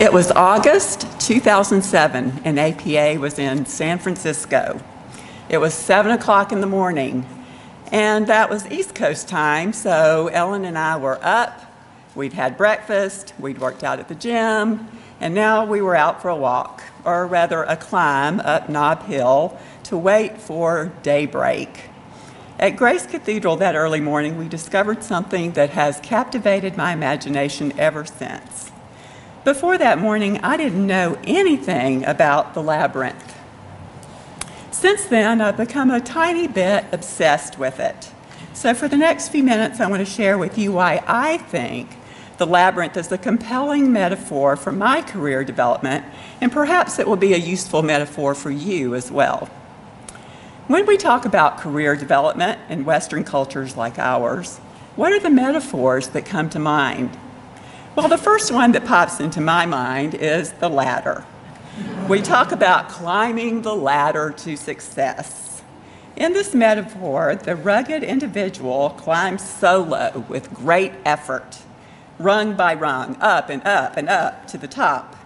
It was August 2007, and APA was in San Francisco. It was 7 o'clock in the morning, and that was East Coast time, so Ellen and I were up. We'd had breakfast, we'd worked out at the gym, and now we were out for a walk, or rather a climb up Nob Hill to wait for daybreak. At Grace Cathedral that early morning, we discovered something that has captivated my imagination ever since. Before that morning, I didn't know anything about the labyrinth. Since then, I've become a tiny bit obsessed with it. So, for the next few minutes, I want to share with you why I think the labyrinth is a compelling metaphor for my career development, and perhaps it will be a useful metaphor for you as well. When we talk about career development in Western cultures like ours, what are the metaphors that come to mind? Well, the first one that pops into my mind is the ladder. We talk about climbing the ladder to success. In this metaphor, the rugged individual climbs solo with great effort, rung by rung, up and up and up to the top.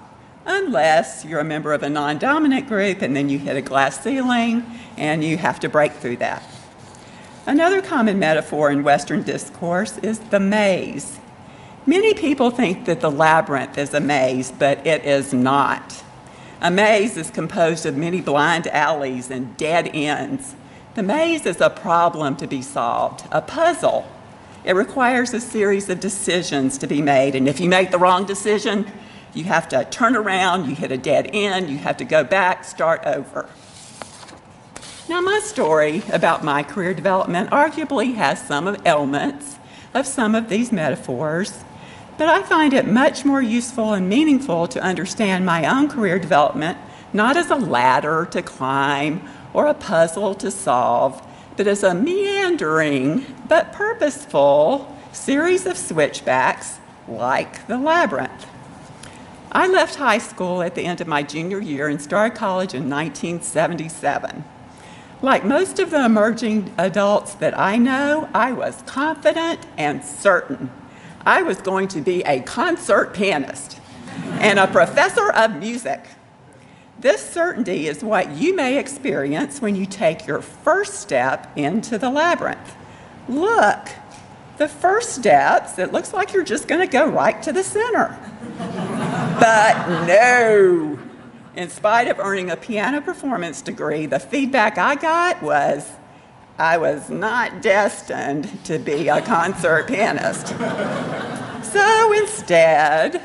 Unless you're a member of a non dominant group and then you hit a glass ceiling and you have to break through that. Another common metaphor in Western discourse is the maze. Many people think that the labyrinth is a maze, but it is not. A maze is composed of many blind alleys and dead ends. The maze is a problem to be solved, a puzzle. It requires a series of decisions to be made, and if you make the wrong decision, you have to turn around, you hit a dead end, you have to go back, start over. Now, my story about my career development arguably has some of elements of some of these metaphors, but I find it much more useful and meaningful to understand my own career development not as a ladder to climb or a puzzle to solve, but as a meandering but purposeful series of switchbacks like the labyrinth. I left high school at the end of my junior year and started college in 1977. Like most of the emerging adults that I know, I was confident and certain I was going to be a concert pianist and a professor of music. This certainty is what you may experience when you take your first step into the labyrinth. Look, the first steps, it looks like you're just going to go right to the center. but no. In spite of earning a piano performance degree, the feedback I got was I was not destined to be a concert pianist. so instead,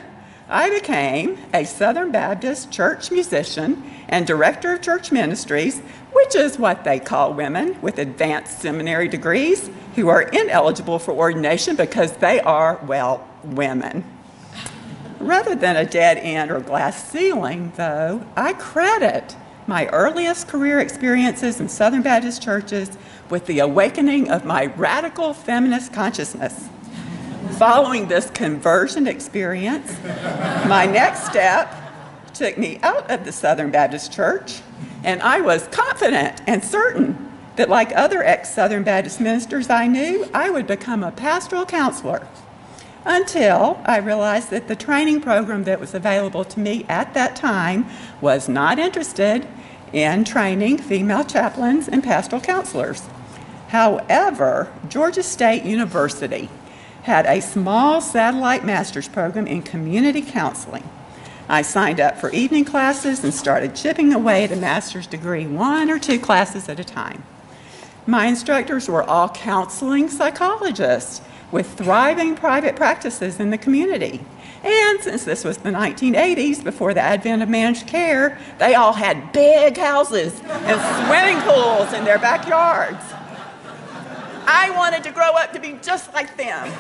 I became a Southern Baptist church musician and director of church ministries, which is what they call women with advanced seminary degrees who are ineligible for ordination because they are, well, women. Rather than a dead end or glass ceiling, though, I credit my earliest career experiences in Southern Baptist churches with the awakening of my radical feminist consciousness. Following this conversion experience, my next step took me out of the Southern Baptist Church, and I was confident and certain that, like other ex Southern Baptist ministers I knew, I would become a pastoral counselor. Until I realized that the training program that was available to me at that time was not interested in training female chaplains and pastoral counselors. However, Georgia State University had a small satellite master's program in community counseling. I signed up for evening classes and started chipping away at a master's degree, one or two classes at a time. My instructors were all counseling psychologists with thriving private practices in the community. And since this was the 1980s, before the advent of managed care, they all had big houses and swimming pools in their backyards. I wanted to grow up to be just like them.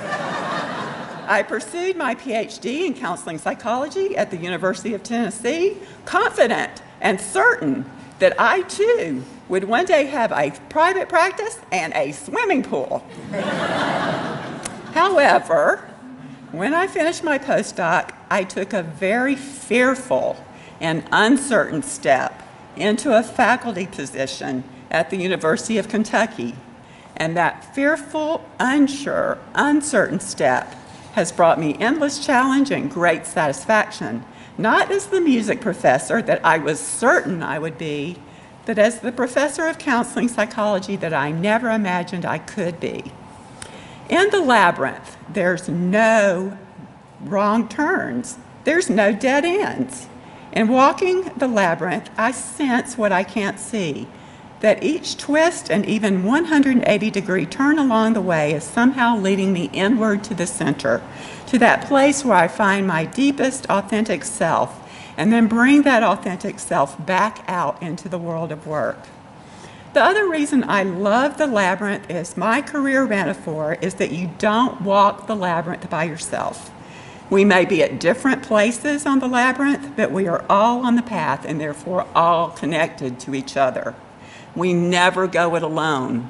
I pursued my PhD in counseling psychology at the University of Tennessee, confident and certain that I too would one day have a private practice and a swimming pool. However, when I finished my postdoc, I took a very fearful and uncertain step into a faculty position at the University of Kentucky and that fearful, unsure, uncertain step has brought me endless challenge and great satisfaction. not as the music professor that I was certain I would be, but as the professor of counseling psychology that I never imagined I could be. In the labyrinth, there's no wrong turns, there's no dead ends. In walking the labyrinth, I sense what I can't see that each twist and even 180 degree turn along the way is somehow leading me inward to the center, to that place where I find my deepest authentic self, and then bring that authentic self back out into the world of work. The other reason I love the labyrinth is my career metaphor is that you don't walk the labyrinth by yourself. We may be at different places on the labyrinth, but we are all on the path and therefore all connected to each other. We never go it alone.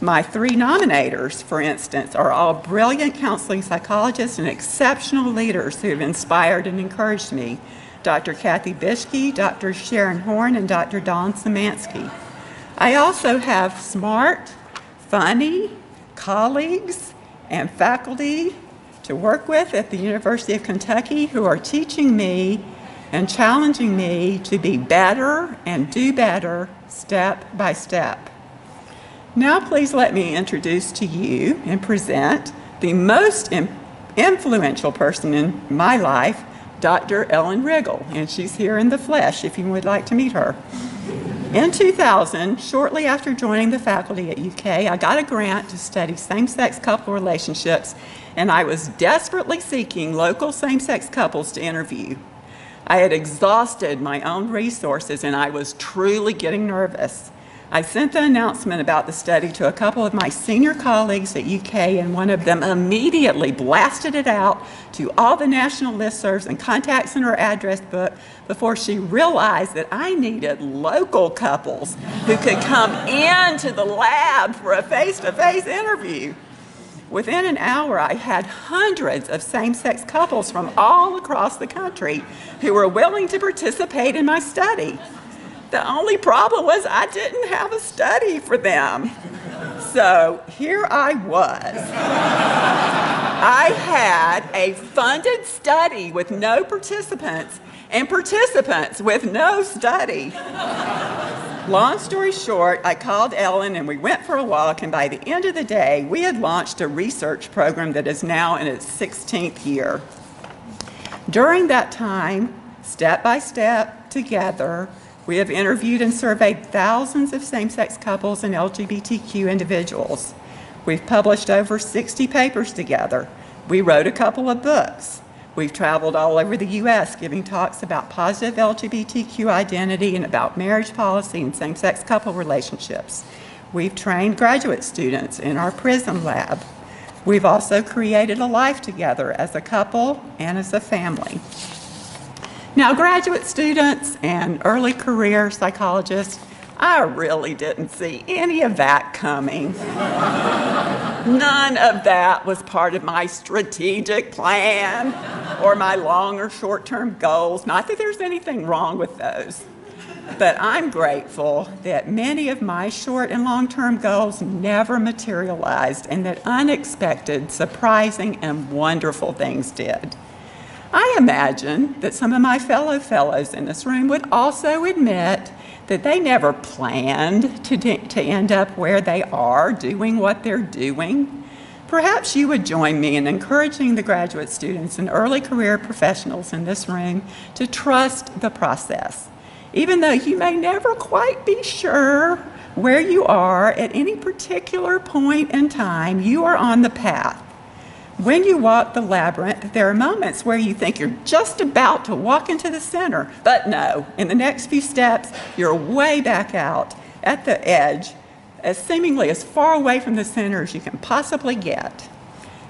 My three nominators, for instance, are all brilliant counseling psychologists and exceptional leaders who have inspired and encouraged me Dr. Kathy Bieschke, Dr. Sharon Horne, and Dr. Dawn Szymanski. I also have smart, funny colleagues and faculty to work with at the University of Kentucky who are teaching me and challenging me to be better and do better step by step. Now, please let me introduce to you and present the most influential person in my life, Dr. Ellen Riggle, and she's here in the flesh if you would like to meet her. In 2000, shortly after joining the faculty at UK, I got a grant to study same sex couple relationships, and I was desperately seeking local same sex couples to interview. I had exhausted my own resources and I was truly getting nervous. I sent the announcement about the study to a couple of my senior colleagues at UK, and one of them immediately blasted it out to all the national listservs and contacts in her address book before she realized that I needed local couples who could come into the lab for a face to face interview. Within an hour, I had hundreds of same sex couples from all across the country who were willing to participate in my study. The only problem was I didn't have a study for them. So here I was. I had a funded study with no participants and participants with no study. Long story short, I called Ellen and we went for a walk, and by the end of the day, we had launched a research program that is now in its 16th year. During that time, step by step, together, we have interviewed and surveyed thousands of same sex couples and LGBTQ individuals. We've published over 60 papers together. We wrote a couple of books. We've traveled all over the U.S. giving talks about positive LGBTQ identity and about marriage policy and same sex couple relationships. We've trained graduate students in our PRISM lab. We've also created a life together as a couple and as a family. Now, graduate students and early career psychologists, I really didn't see any of that coming. None of that was part of my strategic plan or my long or short term goals. Not that there's anything wrong with those, but I'm grateful that many of my short and long term goals never materialized and that unexpected, surprising, and wonderful things did. I imagine that some of my fellow fellows in this room would also admit that they never planned to, to end up where they are doing what they're doing. Perhaps you would join me in encouraging the graduate students and early career professionals in this room to trust the process. Even though you may never quite be sure where you are at any particular point in time, you are on the path. When you walk the labyrinth, there are moments where you think you're just about to walk into the center, but no, in the next few steps, you're way back out at the edge, as seemingly as far away from the center as you can possibly get.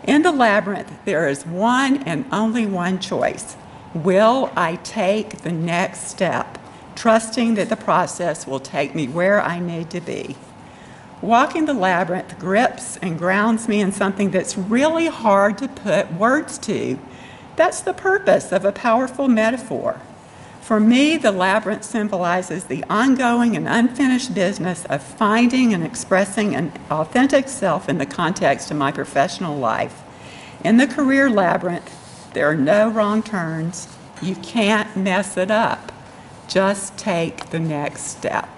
In the labyrinth, there is one and only one choice Will I take the next step, trusting that the process will take me where I need to be? Walking the labyrinth grips and grounds me in something that's really hard to put words to. That's the purpose of a powerful metaphor. For me, the labyrinth symbolizes the ongoing and unfinished business of finding and expressing an authentic self in the context of my professional life. In the career labyrinth, there are no wrong turns, You can't mess it up. Just take the next step.